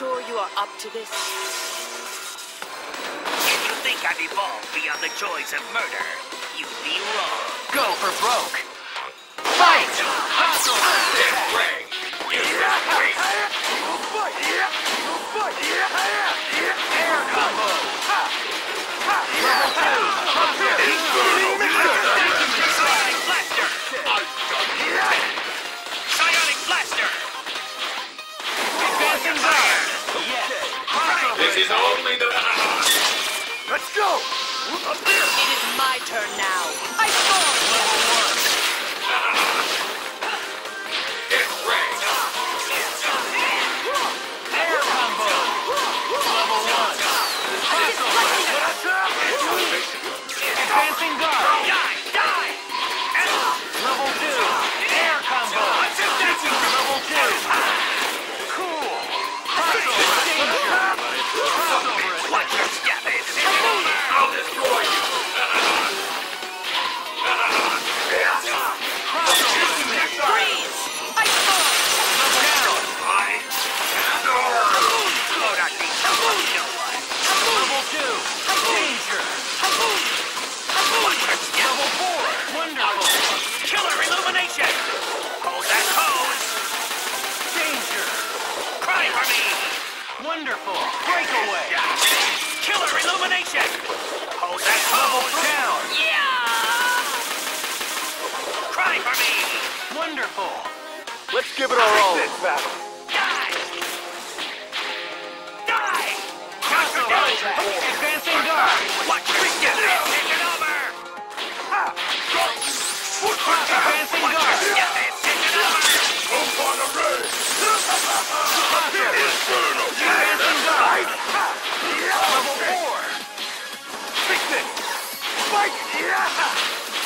sure you are up to this? If you think I've evolved beyond the joys of murder, you'd be wrong. Go for broke. Fight! Hustle! Air combo! Psionic Advancing guard! Wonderful! Let's give it our all in this battle. Die! Die! Crossover attack! Advancing guard! Watch your step! Take it over! Advancing guard! Step it! Take it over! Upon a ray. Advancing guard! Level four! Fix it! Fight! Hard kick.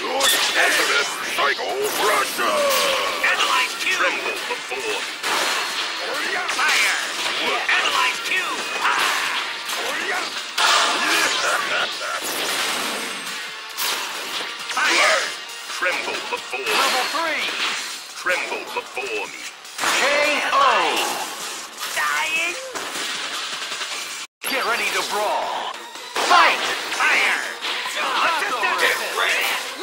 Your infamous Psycho Crusher! Analyze Q! Tremble before! Fire! Yeah. Analyze Q! Fire! Tremble before me. Level 3! Tremble before me. K.O. Dying? Get ready to brawl! Fight! Fire! Fire.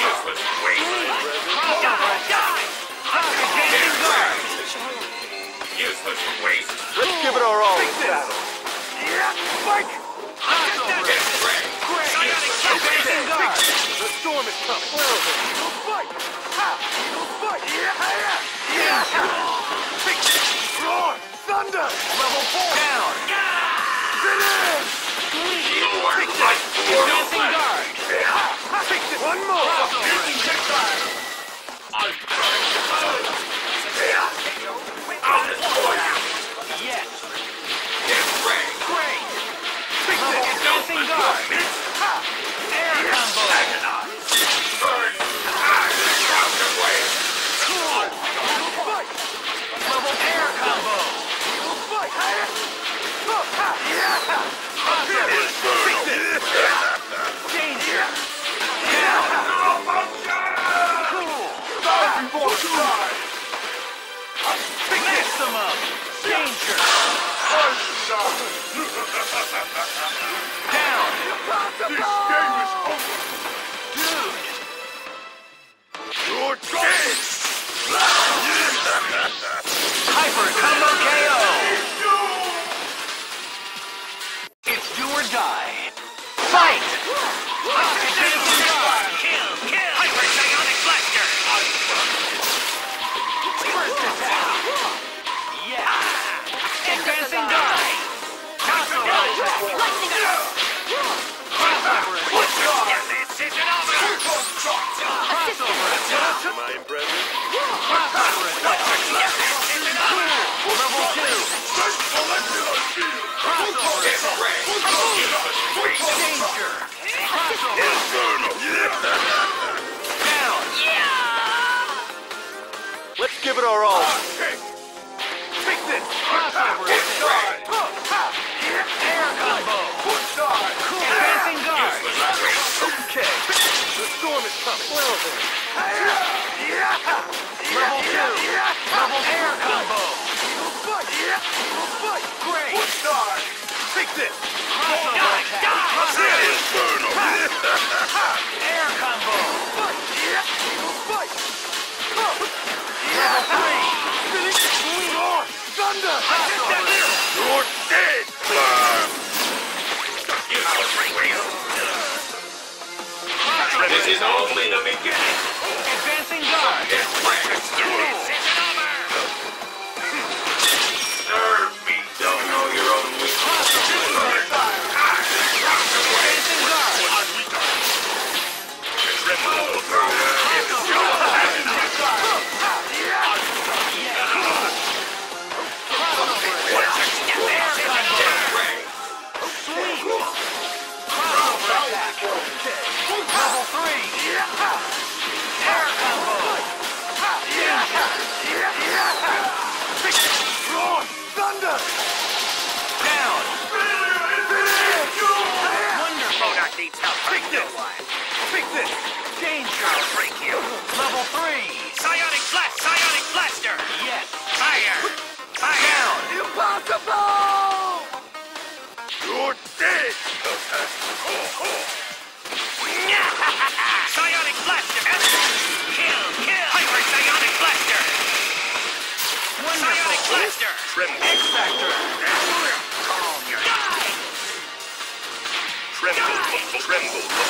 Useless waste. Crossover attack! Advancing guard! Useless waste. Let's give it our all in this battle. Fight! Crossover attack! Psionic Advancing guard! The storm is coming. We'll fight! Ha! We'll fight! Fix it! Roar! Thunder! Level four! Down! Finish! Your life force. Advancing guard! Fix it! One more! Up! Danger! Down! This is only the beginning. Advancing guard. It breaks through. is over. Serve me. Don't know your own weakness. Advancing guard. Red through. it! Danger! I'll break you! Level three! Psionic blast! Psionic blaster! Yes! Fire! Fire! Down! Impossible! You're dead! oh, oh. psionic blaster! Kill! Kill! Hyper psionic blaster! Wonderful. Psionic blaster! Tremble! X Factor! Calm your... Die! Tremble! Die. Tremble!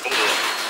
Boa.